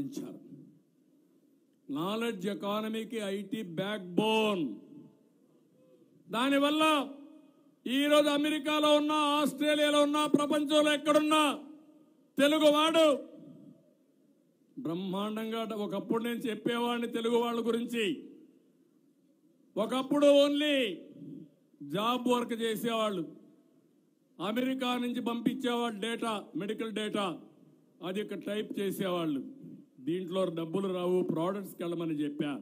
ఇచ్చారు నాలెడ్జ్ ఎకానమీకి IT back bone దానివల్ల ఈరోజు అమెరికాలో ఉన్న ఆస్ట్రేలియాలో ఉన్న ప్రపంచంలో ఎక్కడున్నా తెలుగువాడు బ్రహ్మాండంగా ఒకప్పుడు నేను చెప్పేవాడిని తెలుగు వాళ్ళ గురించి. ఒకప్పుడు ఓన్లీ జాబ్ వర్క్ చేసేవాళ్ళు. అమెరికా నుంచి పంపించేవాళ్ళు డేటా మెడికల్ డేటా అది ఒక టైప్ చేసేవాళ్ళు. దీంట్లో డబ్బులు రావు ప్రోడక్ట్స్కి వెళ్ళమని చెప్పా.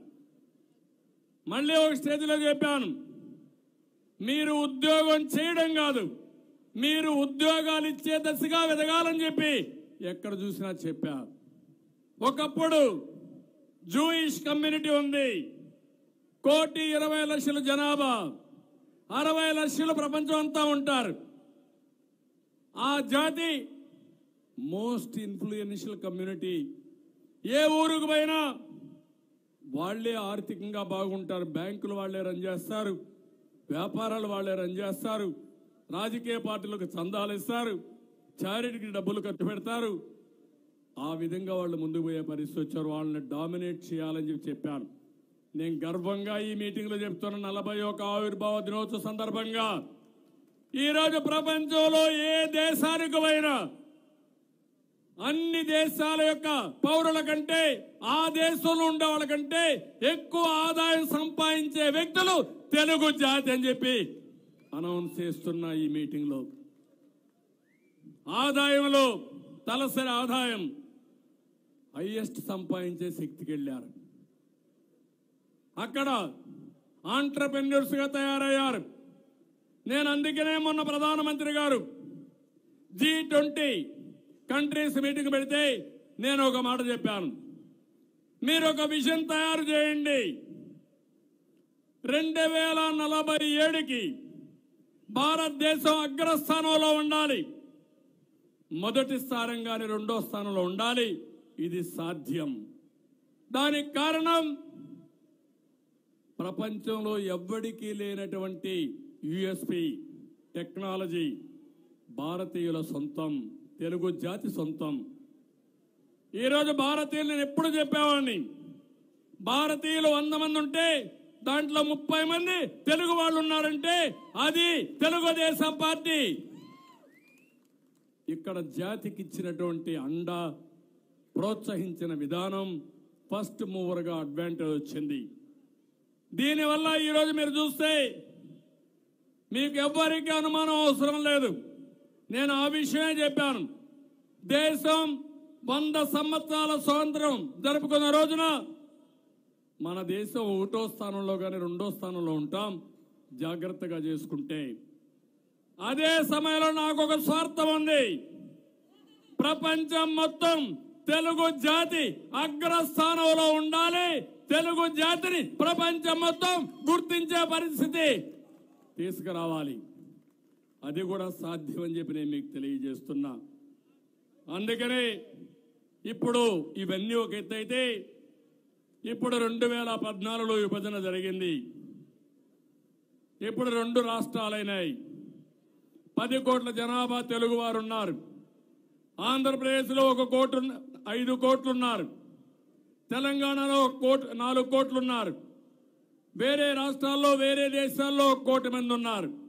మళ్ళీ ఒక స్టేజ్లో చెప్పాను. మీరు ఉద్యోగం చేయడం కాదు మీరు ఉద్యోగాలు ఇచ్చే దశగా వెదగాలని చెప్పి ఎక్కడ చూసినా చెప్పా. ఒకప్పుడు జూయిష్ కమ్యూనిటీ ఉంది. కోటి ఇరవై లక్షల జనాభా అరవై లక్షలు ప్రపంచం అంతా ఉంటారు. ఆ జాతి మోస్ట్ ఇన్ఫ్లుయెన్షియల్ కమ్యూనిటీ ఏ ఊరుకు పోయినా వాళ్ళే ఆర్థికంగా బాగుంటారు బ్యాంకులు వాళ్ళే రన్ చేస్తారు వ్యాపారాలు వాళ్ళే రన్ చేస్తారు రాజకీయ పార్టీలకు చందాలు ఇస్తారు చారిటీకి డబ్బులు ఖర్చు పెడతారు. ఆ విధంగా వాళ్ళు ముందుకు పోయే పరిస్థితి వచ్చారు. వాళ్ళని డామినేట్ చేయాలని చెప్పి చెప్పాను. నేను గర్వంగా ఈ మీటింగ్లో చెప్తున్న నలభై ఒక ఆవిర్భావ దినోత్సవ సందర్భంగా ఈరోజు ప్రపంచంలో ఏ దేశానికి పోయినా అన్ని దేశాల యొక్క పౌరుల కంటే ఆ దేశంలో ఉండే వాళ్ళ కంటే ఎక్కువ ఆదాయం సంపాదించే వ్యక్తులు తెలుగు జాతి అని చెప్పి అనౌన్స్ చేస్తున్న ఈ మీటింగ్లో ఆదాయంలో తలసరి ఆదాయం హైయెస్ట్ సంపాదించే శక్తికి వెళ్ళారు. అక్కడ ఆంటర్ప్రెన్యూర్స్గా తయారయ్యారు. నేను అందుకనే మొన్న ప్రధానమంత్రి గారు. జీ ట్వంటీ కంట్రీస్ మీటింగ్ పెడితే నేను ఒక మాట చెప్పాను. మీరు ఒక విజన్ తయారు చేయండి. రెండు వేల నలభై ఏడుకి భారతదేశం అగ్రస్థానంలో ఉండాలి. మొదటి స్థానంగానే రెండో స్థానంలో ఉండాలి. ఇది సాధ్యం. దానికి కారణం ప్రపంచంలో ఎవ్వడికి లేనటువంటి యుఎస్పి టెక్నాలజీ భారతీయుల సొంతం. తెలుగు జాతి సొంతం. ఈరోజు భారతీయులు నేను ఎప్పుడు చెప్పేవాడిని? భారతీయులు వంద మంది ఉంటే దాంట్లో ముప్పై మంది తెలుగు వాళ్ళు ఉన్నారంటే అది తెలుగుదేశం పార్టీ. ఇక్కడ జాతికి ఇచ్చినటువంటి అండ ప్రోత్సహించిన విధానం ఫస్ట్ మూవర్గా అడ్వాంటేజ్ వచ్చింది. దీనివల్ల ఈరోజు మీరు చూస్తే మీకు ఎవ్వరికీ అనుమానం అవసరం లేదు. నేను ఆ విషయమే చెప్పాను. దేశం వంద సంవత్సరాల స్వాతంత్రం జరుపుకున్న రోజున మన దేశం ఒకటో స్థానంలో కానీ రెండో స్థానంలో ఉంటాం. జాగ్రత్తగా చేసుకుంటే. అదే సమయంలో నాకు ఒక స్వార్థం ఉంది. ప్రపంచం మొత్తం తెలుగు జాతి అగ్రస్థానంలో ఉండాలి. తెలుగు జాతిని ప్రపంచం మొత్తం గుర్తించే పరిస్థితి తీసుకురావాలి. అది కూడా సాధ్యమని చెప్పి నేను మీకు తెలియజేస్తున్నా. అందుకనే ఇప్పుడు ఇవన్నీ ఒక ఎత్తు అయితే ఇప్పుడు రెండు వేల పద్నాలుగులో విభజన జరిగింది. ఇప్పుడు రెండు రాష్ట్రాలైనాయి. పది కోట్ల జనాభా తెలుగువారు ఉన్నారు ఆంధ్రప్రదేశ్లో ఒక కోటు ఐదు కోట్లున్నారు. తెలంగాణలో ఒక కోటి నాలుగు కోట్లున్నారు. వేరే రాష్ట్రాల్లో వేరే దేశాల్లో ఒక కోటి మంది ఉన్నారు.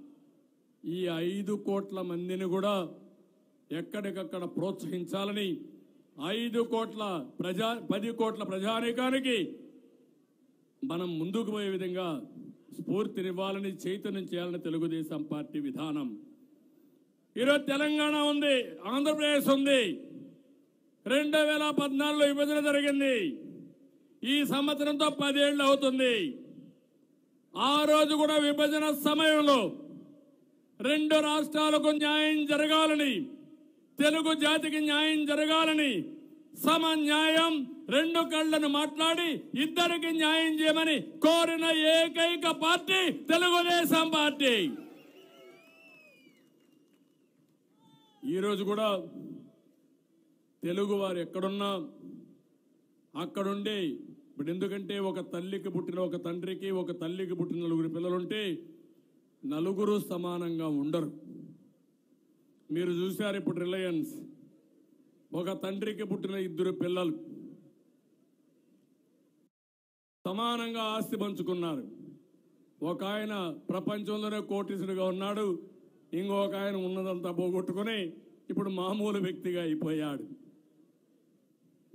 ఈ ఐదు కోట్ల మందిని కూడా ఎక్కడికక్కడ ప్రోత్సహించాలని ఐదు కోట్ల ప్రజా పది కోట్ల ప్రజానీకానికి మనం ముందుకు పోయే విధంగా స్ఫూర్తినివ్వాలని చైతన్యం చేయాలని తెలుగుదేశం పార్టీ విధానం. ఈరోజు తెలంగాణ ఉంది ఆంధ్రప్రదేశ్ ఉంది. రెండు వేల పద్నాలుగులో విభజన జరిగింది. ఈ సంవత్సరంతో పదేళ్ళు అవుతుంది. ఆ రోజు కూడా విభజన సమయంలో రెండు రాష్ట్రాలకు న్యాయం జరగాలని తెలుగు జాతికి న్యాయం జరగాలని సమ న్యాయం రెండు కళ్ళను మాట్లాడి ఇద్దరికి న్యాయం చేయమని కోరిన ఏకైక పార్టీ తెలుగుదేశం పార్టీ. ఈరోజు కూడా తెలుగు వారు ఎక్కడున్నా అక్కడుండి ఇప్పుడు ఎందుకంటే ఒక తల్లికి పుట్టిన ఒక తండ్రికి ఒక తల్లికి పుట్టిన నలుగురు పిల్లలుంటే నలుగురు సమానంగా ఉండరు. మీరు చూశారు ఇప్పుడు రిలయన్స్. ఒక తండ్రికి పుట్టిన ఇద్దరు పిల్లలు. సమానంగా ఆస్తి పంచుకున్నారు. ఒక ఆయన ప్రపంచంలోనే కోటీసుడిగా ఉన్నాడు. ఇంకొక ఆయన ఉన్నదంతా పోగొట్టుకుని ఇప్పుడు మామూలు వ్యక్తిగా అయిపోయాడు.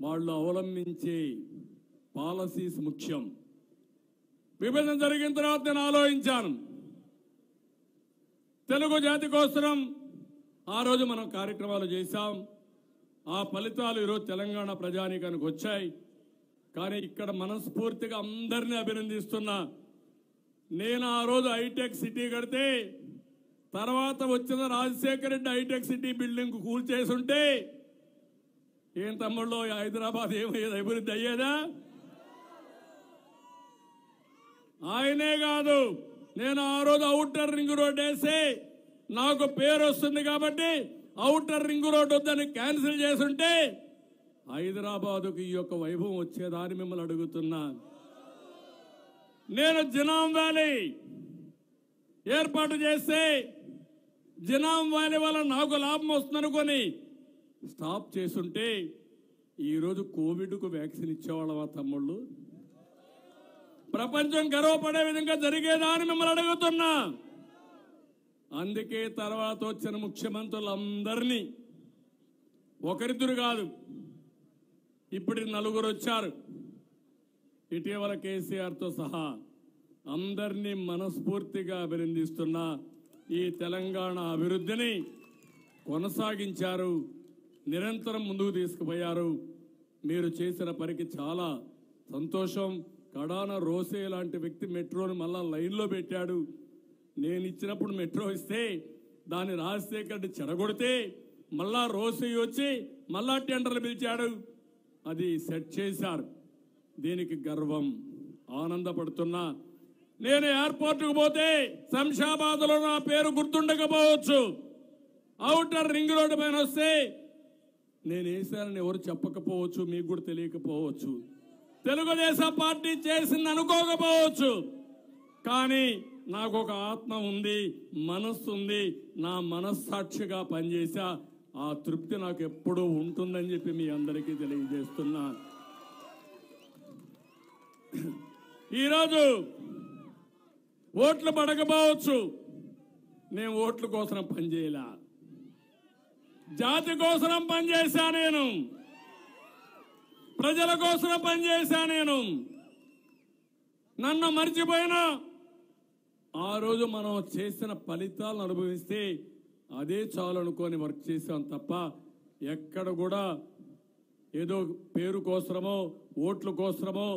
వాళ్ళు అవలంబించే పాలసీస్ ముఖ్యం. విభజన జరిగిన తర్వాత నేను ఆలోచించాను. తెలుగు జాతి కోసం ఆ రోజు మనం కార్యక్రమాలు చేశాం. ఆ ఫలితాలు ఈరోజు తెలంగాణ ప్రజానీకానికి వచ్చాయి. కానీ ఇక్కడ మనస్ఫూర్తిగా అందరినీ అభినందిస్తున్నా. నేను ఆ రోజు హైటెక్ సిటీ కడితే తర్వాత వచ్చిన Rajasekhara Reddy hitech city building కూల్చేసి ఉంటే ఏం తమ్ముళ్ళు హైదరాబాద్ ఏమయ్యేది అభివృద్ధి అయ్యేదా? ఆయనే కాదు. నేను ఆ రోజు అవుటర్ రింగ్ రోడ్ వేసి నాకు పేరు వస్తుంది కాబట్టి అవుటర్ రింగ్ రోడ్ వద్దని క్యాన్సిల్ చేసుంటే హైదరాబాదుకు ఈ యొక్క వైభవం వచ్చేదాన్ని మిమ్మల్ని అడుగుతున్నా. నేను జనాం వ్యాలీ ఏర్పాటు చేస్తే జనాం వ్యాలీ వల్ల నాకు లాభం వస్తుందనుకొని స్టాప్ చేసుంటే ఈరోజు కోవిడ్కు వ్యాక్సిన్ ఇచ్చేవాళ్ళవా తమ్ముళ్ళు? ప్రపంచం గర్వపడే విధంగా జరిగేదా అని మిమ్మల్ని అడుగుతున్నా. అందుకే తర్వాత వచ్చిన ముఖ్యమంత్రులందరినీ ఒకరిద్దరు కాదు ఇప్పుడు నలుగురు వచ్చారు. ఇటీవల కేసీఆర్తో సహా అందరినీ మనస్ఫూర్తిగా అభినందిస్తున్న ఈ తెలంగాణ అభివృద్ధిని కొనసాగించారు నిరంతరం ముందుకు తీసుకుపోయారు. మీరు చేసిన పనికి చాలా సంతోషం కడాన రోసే లాంటి వ్యక్తి మెట్రోని మళ్ళా లైన్లో పెట్టాడు. నేను ఇచ్చినప్పుడు మెట్రో ఇస్తే దాన్ని రాజశేఖర్ రెడ్డి చెడగొడితే మళ్ళా రోసే వచ్చి మళ్ళా టెండర్లు పిలిచాడు. అది సెట్ చేశారు. దీనికి గర్వం. ఆనందపడుతున్నా నేను ఎయిర్పోర్ట్కు పోతే శంషాబాద్లో నా పేరు గుర్తుండకపోవచ్చు. అవుటర్ రింగ్ రోడ్డు పైన వస్తే నేను వేశానని ఎవరు చెప్పకపోవచ్చు మీకు కూడా తెలియకపోవచ్చు. తెలుగుదేశం పార్టీ చేసింది అనుకోకపోవచ్చు. కానీ నాకు ఒక ఆత్మ ఉంది మనస్సు ఉంది నా మనస్సాక్షిగా పనిచేసా. ఆ తృప్తి నాకు ఎప్పుడూ ఉంటుందని చెప్పి మీ అందరికీ తెలియజేస్తున్నా. ఈరోజు ఓట్లు పడకపోవచ్చు. నేను ఓట్ల కోసం పనిచేయలే. జాతి కోసం పనిచేశా నేను. ప్రజల కోసం పనిచేశా నేను. నన్ను మర్చిపోయినా. ఆ రోజు మనం చేసిన ఫలితాలను అనుభవిస్తే అదే చాలు అనుకొని వర్క్ చేసాం తప్ప ఎక్కడ కూడా ఏదో పేరు కోసమో ఓట్ల కోసమో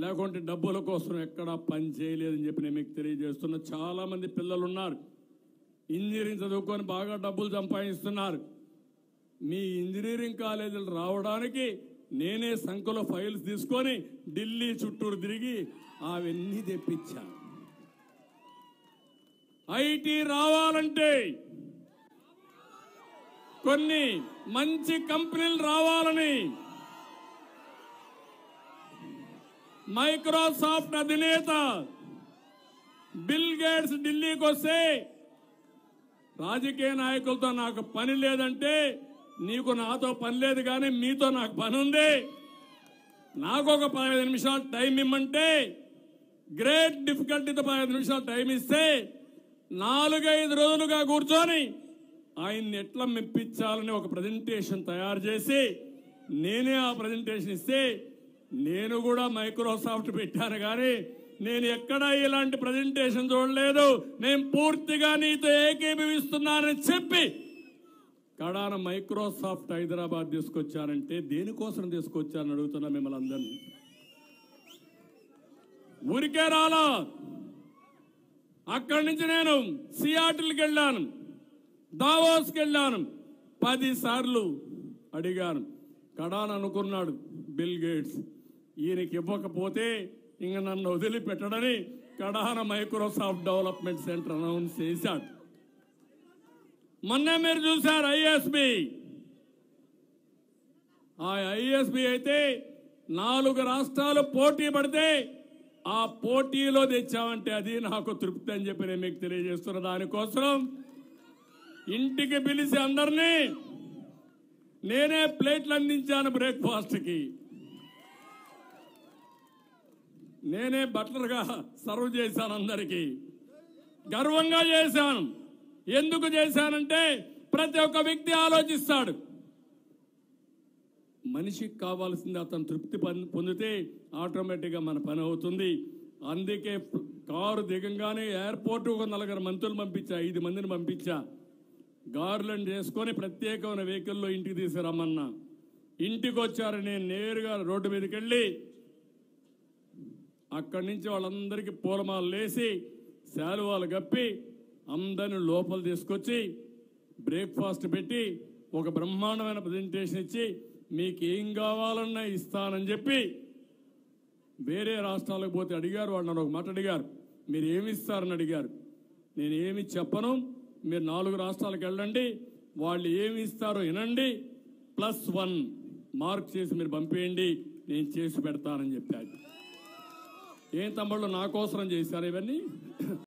లేకుంటే డబ్బుల కోసం ఎక్కడా పని చేయలేదని చెప్పి నేను మీకు తెలియజేస్తున్నా. చాలామంది పిల్లలు ఉన్నారు ఇంజనీరింగ్ చదువుకొని బాగా డబ్బులు సంపాదిస్తున్నారు. మీ ఇంజనీరింగ్ కాలేజీలు రావడానికి నేనే సంఖ్యలో ఫైల్స్ తీసుకొని ఢిల్లీ చుట్టూరు తిరిగి అవన్నీ తెప్పించాను ఐటీ రావాలంటే కొన్ని మంచి కంపెనీలు రావాలని మైక్రోసాఫ్ట్ అధినేత బిల్ గేట్స్ ఢిల్లీకి వస్తే రాజకీయ నాయకులతో నాకు పని లేదంటే నీకు నాతో పని లేదు కానీ మీతో నాకు పని ఉంది. నాకు ఒక పదహైదు నిమిషాలు టైం ఇమ్మంటే గ్రేట్ డిఫికల్టీతో పదహైదు నిమిషాలు టైం ఇస్తే నాలుగైదు రోజులుగా కూర్చొని ఆయన్ని ఎట్లా మెప్పించాలని ఒక ప్రజెంటేషన్ తయారు చేసి నేనే ఆ ప్రజెంటేషన్ ఇస్తే నేను కూడా మైక్రోసాఫ్ట్ పెట్టాను కానీ నేను ఎక్కడా ఇలాంటి ప్రజెంటేషన్ చూడలేదు. నేను పూర్తిగా నీతో ఏకీభవిస్తున్నానని చెప్పి కడాన మైక్రోసాఫ్ట్ హైదరాబాద్ తీసుకొచ్చారంటే దేనికోసం తీసుకొచ్చారని అడుగుతున్నా మిమ్మల్ని అందరినీ. ఊరికే రాలా. అక్కడి నుంచి నేను సియాటిల్కి వెళ్ళాను. దావోస్కి వెళ్ళాను. పది సార్లు అడిగాను. కడాన్ అనుకున్నాడు బిల్ గేట్స్. ఈయనకి ఇవ్వకపోతే ఇంక నన్ను వదిలిపెట్టడని కడాన మైక్రోసాఫ్ట్ డెవలప్మెంట్ సెంటర్ అనౌన్స్ చేశాడు. మొన్న మీరు చూశారు ఐఎస్బి ఆ ఐఎస్బి అయితే నాలుగు రాష్ట్రాలు పోటీ పడితే ఆ పోటీలో తెచ్చామంటే అది నాకు తృప్తి అని చెప్పి నేను మీకు తెలియజేస్తున్న దానికోసం ఇంటికి పిలిచి అందరినీ నేనే ప్లేట్లు అందించాను బ్రేక్ఫాస్ట్కి. నేనే బట్లర్గా సర్వ్ చేశాను అందరికీ. గర్వంగా చేశాను. ఎందుకు చేశానంటే ప్రతి ఒక్క వ్యక్తి ఆలోచిస్తాడు. మనిషికి కావాల్సింది అతను తృప్తి పొంద- పొందితే ఆటోమేటిక్గా మన పని అవుతుంది. అందుకే కారు దిగంగానే ఎయిర్పోర్ట్ ఒక నలుగురు మంత్రులు పంపించా ఐదు మందిని పంపించా. గార్లెండ్ చేసుకొని ప్రత్యేకమైన వెహికల్లో ఇంటికి తీసుకురమ్మన్నా. ఇంటికి వచ్చారు నేను నేరుగా రోడ్డు మీదకి వెళ్ళి అక్కడి నుంచి వాళ్ళందరికీ పూలమాలు లేసి శాలువాలు కప్పి అందరిని లోపల తీసుకొచ్చి బ్రేక్ఫాస్ట్ పెట్టి ఒక బ్రహ్మాండమైన ప్రజెంటేషన్ ఇచ్చి మీకు ఏం కావాలన్నా ఇస్తానని చెప్పి వేరే రాష్ట్రాలకు పోతే అడిగారు వాళ్ళు నన్ను ఒక మాట అడిగారు. మీరు ఏమి ఇస్తారని అడిగారు. నేను ఏమి చెప్పను. మీరు నాలుగు రాష్ట్రాలకు వెళ్ళండి. వాళ్ళు ఏమి ఇస్తారో వినండి. ప్లస్ వన్ మార్క్ చేసి మీరు పంపేయండి. నేను చేసి పెడతానని చెప్పాడు ఏం తమ్ముళ్ళు నా కోసరం చేశారు ఇవన్నీ?